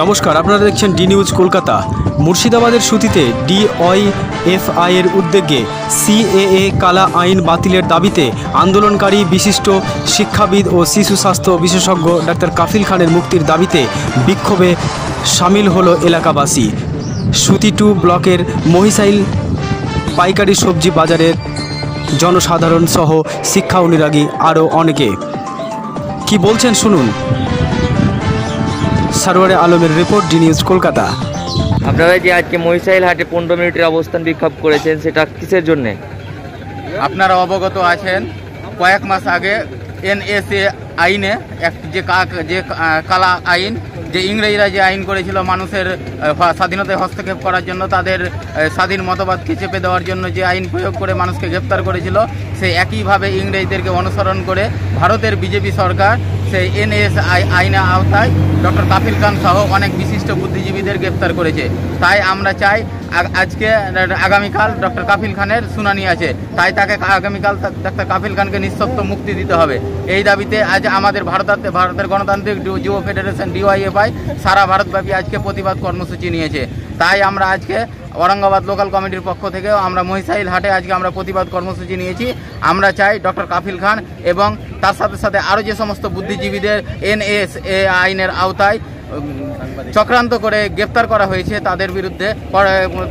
নমস্কার, আপনারা দেখছেন ডি নিউজ কলকাতা। মুর্শিদাবাদের সুতিতে ডিওয়াইএফআই এর উদ্যোগে সিএএ কালা আইন বাতিলের দাবিতে আন্দোলনকারী বিশিষ্ট শিক্ষাবিদ ও শিশু স্বাস্থ্য বিশেষজ্ঞ ডাক্তার কাফিল খানের মুক্তির দাবিতে বিক্ষোভে সামিল হলো এলাকাবাসী। সুতি টু ব্লকের মহিসাইল পাইকারি সবজি বাজারের জনসাধারণ সহ শিক্ষা অনুরাগী আরও অনেকে। কি বলছেন শুনুন। সারোয়ারে আলমের রিপোর্ট ডি নিউজ কলকাতা। আপনারা যে আজকে মহিষাইল হাটে পনেরো মিনিটের অবস্থান বিক্ষোভ করেছেন সেটা কিসের জন্যে? আপনারা অবগত আছেন কয়েক মাস আগে এনএসএ আইনে এক যে কা- যে কালা আইন যে ইংরেজরা যে আইন করেছিল মানুষের স্বাধীনতায় হস্তক্ষেপ করার জন্য তাদের স্বাধীন মতবাদকে চেপে দেওয়ার জন্য যে আইন প্রয়োগ করে মানুষকে গ্রেপ্তার করেছিল সেই একইভাবে ইংরেজদেরকে অনুসরণ করে ভারতের বিজেপি সরকার সেই এনএস আইনের আওতায় ডক্টর কাফিল খান সহ অনেক বিশিষ্ট বুদ্ধিজীবীদের গ্রেপ্তার করেছে। তাই আমরা চাই আজকে আগামীকাল ডক্টর কাফিল খানের শুনানি আছে। তাই তাকে আগামীকাল ডক্টর কাফিল খানকে নিঃশর্ত মুক্তি দিতে হবে। এই দাবিতে আজ আমাদের ভারতাতে ভারতের গণতান্ত্রিক যুব ফেডারেশন ডিওয়াইএফআই সারা ভারতব্যাপী আজকে প্রতিবাদ কর্মসূচি নিয়েছে। তাই আমরা আজকে ঔরঙ্গাবাদ লোকাল কমিটির পক্ষ থেকেও আমরা মহিষাইল হাটে আজকে আমরা প্রতিবাদ কর্মসূচি নিয়েছি। আমরা চাই ডক্টর কাফিল খান এবং তার সাথে সাথে আরও যে সমস্ত বুদ্ধিজীবীদের এনএস এ আইনের আওতায় চক্রান্ত করে গ্রেপ্তার করা হয়েছে তাদের বিরুদ্ধে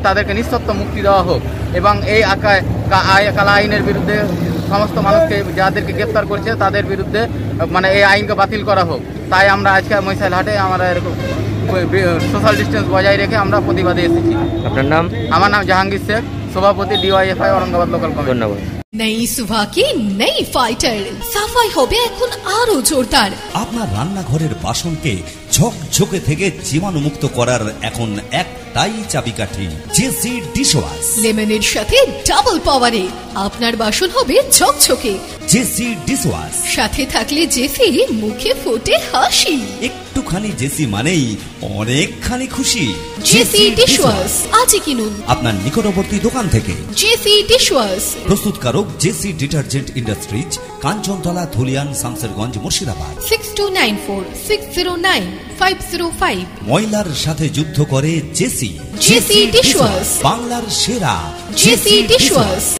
তাদেরকে নিঃশর্ত মুক্তি দেওয়া হোক এবং এই কালা আইনের বিরুদ্ধে সমস্ত মানুষকে যাদেরকে গ্রেপ্তার করছে তাদের বিরুদ্ধে মানে এই আইনকে বাতিল করা হোক। তাই আমরা আজকে মহিষাইল হাটে আমরা এরকম সোশ্যাল ডিস্টেন্স বজায় রেখে আমরা প্রতিবাদে এসেছি। আপনার নাম? আমার নাম জাহাঙ্গীর শেখ সভাপতি ডিওয়াইএফআই ঔরঙ্গাবাদ লোকাল কমিটি ধন্যবাদ। নই সুভা কি নই ফাইটার সাফাই হবে এখন আরও জোরদার। আপনার রান্নাঘরের বাসনকে ঝকঝকে থেকে জীবাণুমুক্ত করার এখন একটাই চাবিকাঠি জেসি ডিশওয়াশ লেমনের সাথে ডাবল পাওয়ারে আপনার বাসন হবে ঝকঝকে। জেসি ডিশওয়াশ সাথে থাকলে জেসি মুখে ফোটে হাসি। একটুখানি জেসি মানেই অনেকখানি খুশি। জেসি ডিশওয়াশ আজই কিনুন। আপনার নিকটবর্তী দোকান থেকে। জেসি ডিশওয়াশ প্রস্তুতকারক JC detergent industries Kanchantala Dhulian Samserganj Murshidabad. Six two nine four six zero nine five zero five ময়লার সাথে যুদ্ধ করে জেসি। JC dishwash. বাংলার সেরা জেসি ডিশওয়াশ